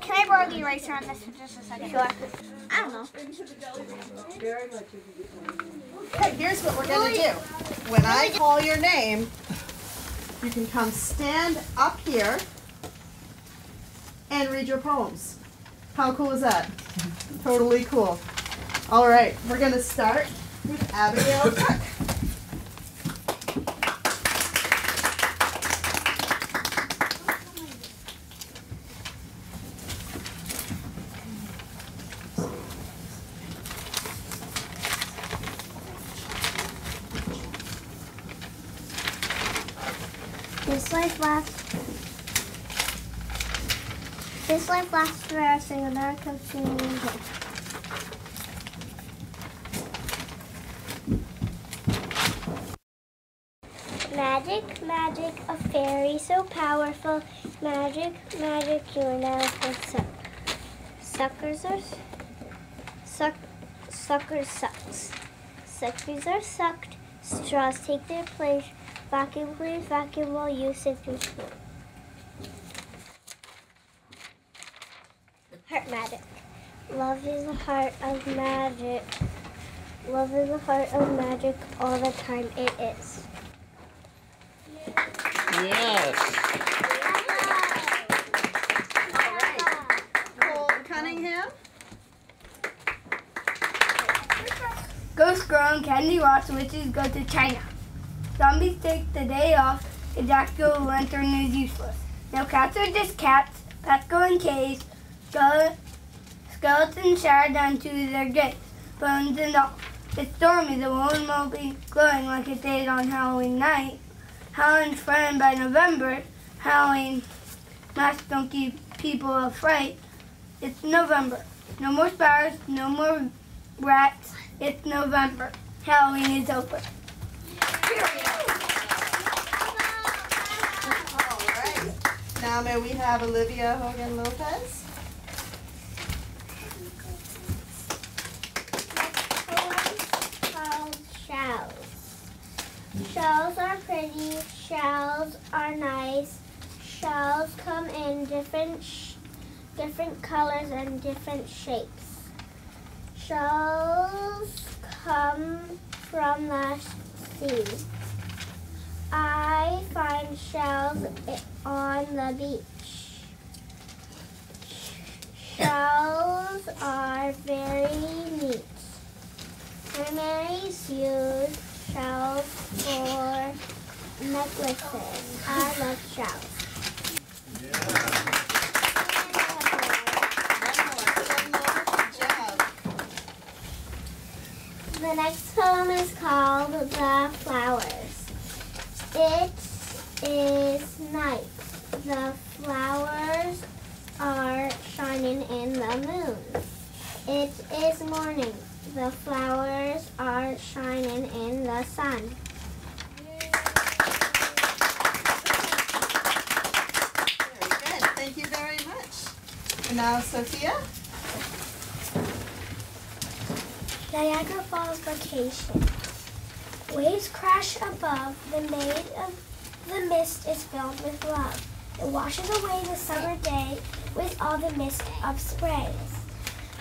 Can I borrow the eraser on this for just a second? Sure. I don't know. Okay, here's what we're gonna do. When I call your name, you can come stand up here and read your poems. How cool is that? Totally cool. All right, we're gonna start with Abigail Tuck. This life lasts. This life lasts forever, sing America singing. Magic, magic, a fairy so powerful. Magic, magic, you are now for suck. Suckers are suck. Suckers sucks. Suckers are sucked. Straws take their place. Vacuum cleans vacuum while you sit through school. Heart magic. Love is the heart of magic. Love is the heart of magic all the time it is. Yes. Cole Cunningham. Ghost Girl and Candy Ross witches go to China. Zombies take the day off. The jack-o' lantern is useless. Now cats are just cats. Pets go in caves. Skele- Skeletons shower down to their graves. Bones and all. The moon will be glowing like it did on Halloween night. Halloween's friend by November. Halloween masks don't keep people afraid. It's November. No more spiders. No more rats. It's November. Halloween is over. Now may we have Olivia Hogan Lopez? shells. Shells are pretty. Shells are nice. Shells come in different different colors and different shapes. Shells come from the sea. I find shells on the beach. Shells are very neat. Primaries use shells for necklaces. I love shells. The next poem is called The Flowers. It is night. The flowers are shining in the moon. It is morning. The flowers are shining in the sun. Very good. Thank you very much. And now Sophia. Niagara Falls vacation. Waves crash above. The maid of the mist is filled with love. It washes away the summer day with all the mist of sprays.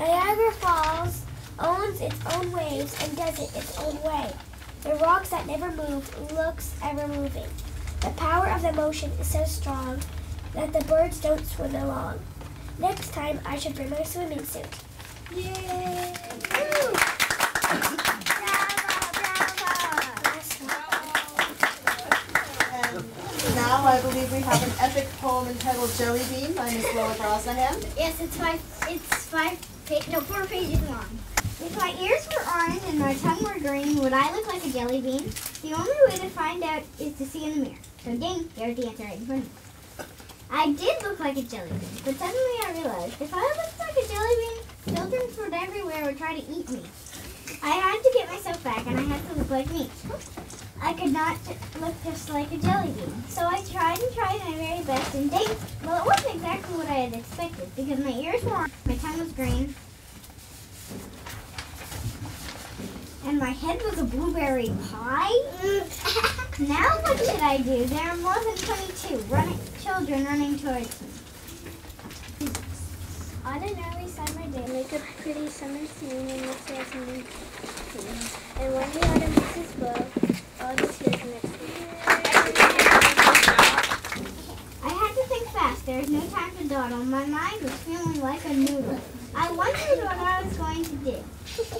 Niagara Falls owns its own waves and does it its own way. The rocks that never move looks ever moving. The power of the motion is so strong that the birds don't swim along. Next time I should bring my swimming suit. Yay! Woo! And now I believe we have an epic poem entitled Jelly Bean by Miss Laura Brosnihan. Yes, it's five. It's five. No, four pages long. If my ears were orange and my tongue were green, would I look like a jelly bean? The only way to find out is to see in the mirror. So, ding, there's the answer right in front of me. I did look like a jelly bean, but suddenly I realized if I looked like a jelly bean, children from everywhere would try to eat me. I had to get myself back, and I had to look like me. I could not look just like a jelly bean. So I tried and tried my very best, and dang, well, it wasn't exactly what I had expected because my ears were orange, my tongue was green, and my head was a blueberry pie. Mm. now what should I do? There are more than 22 running children running towards me. On an early summer day, make a pretty summer scene in this Jasmine And when the autumn breezes blow, all the tears mix I had to think fast. There was no time to dawdle. My mind was feeling like a noodle. I wondered what I was going to do.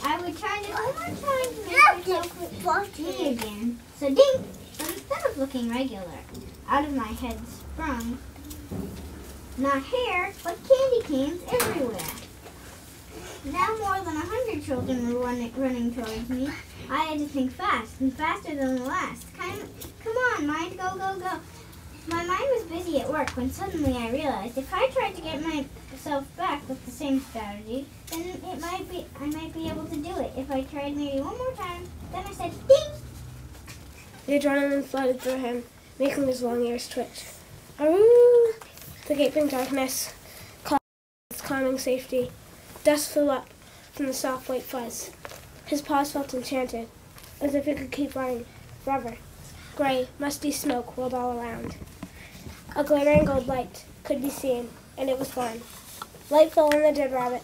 I would try just one more time to make myself me again. So ding! But instead of looking regular, out of my head sprung not hair, but candy canes everywhere. Now more than a hundred children were running towards me. I had to think fast and faster than the last. Come, come on, mind, go, go, go. My mind was busy at work when suddenly I realized if I tried to get myself back with the same strategy, then it might be I might be able to do it. If I tried maybe one more time, then I said ding. The adrenaline flooded through him, making his long ears twitch. Aroo! The gaping darkness called climbing safety. Dust flew up from the soft white fuzz. His paws felt enchanted, as if he could keep running forever. Gray, musty smoke rolled all around. A glittering gold light could be seen, and it was gone. Light fell on the dead rabbit,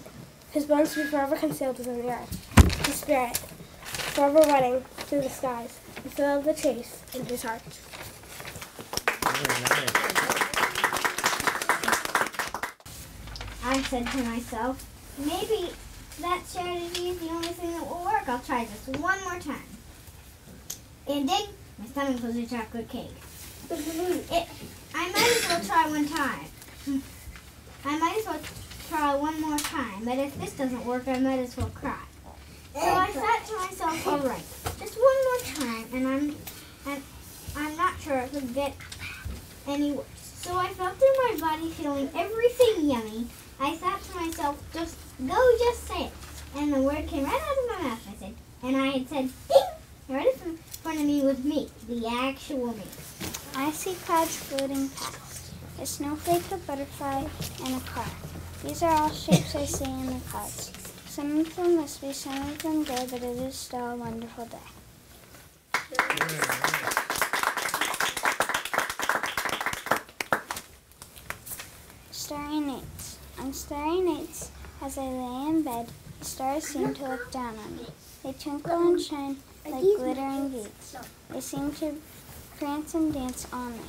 his bones to be forever concealed within the earth. His spirit, forever running through the skies, the thrill the chase in his heart. I said to myself, maybe that strategy is the only thing that will work. I'll try this one more time. And ding, my stomach was a chocolate cake. It, I might as well try one time. I might as well try one more time, but if this doesn't work, I might as well cry. So I thought to myself, all right, just one more time, and I'm, and I'm not sure it could get any worse. So I felt through my body, feeling everything yummy. I thought to myself, just go, just say it. And the word came right out of my mouth. I said, and I had said, ding! Right in front of me was me, the actual me. I see clouds floating past, a snowflake, a butterfly, and a car. These are all shapes I see in the clouds. Some of them must be, some of them gray, but it is still a wonderful day. Starry nights. On starry nights, as I lay in bed, the stars seem to look down on me. They twinkle and shine like glittering beads. They seem to prance and dance all night.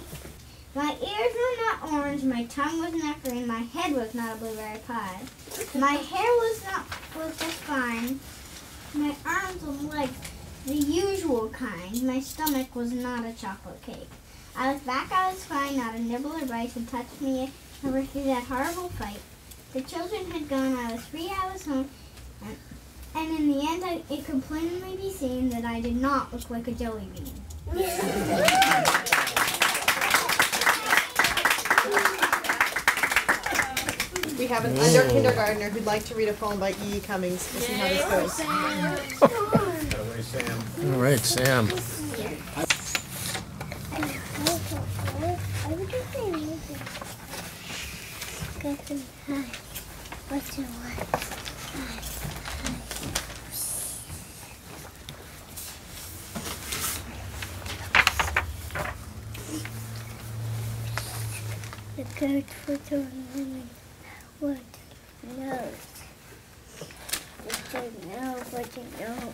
My ears were not orange, my tongue was not green, my head was not a blueberry pie. My hair was not was just fine. My arms and legs the usual kind. My stomach was not a chocolate cake. I was back, I was fine, not a nibble or bite had touched me ever through that horrible fight. The children had gone, I was free, I was home, and, and in the end I, it could plainly be seen that I did not look like a jelly bean. We have an under kindergartner who'd like to read a poem by E. E. Cummings. We'll see how this goes. All right, Sam. What's your? The good for the woman would know. The good know what you know.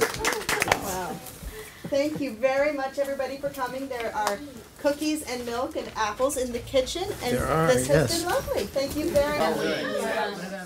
Wow. Thank you very much, everybody, for coming. There are cookies and milk and apples in the kitchen, and There are, this has yes. been lovely. Thank you very much.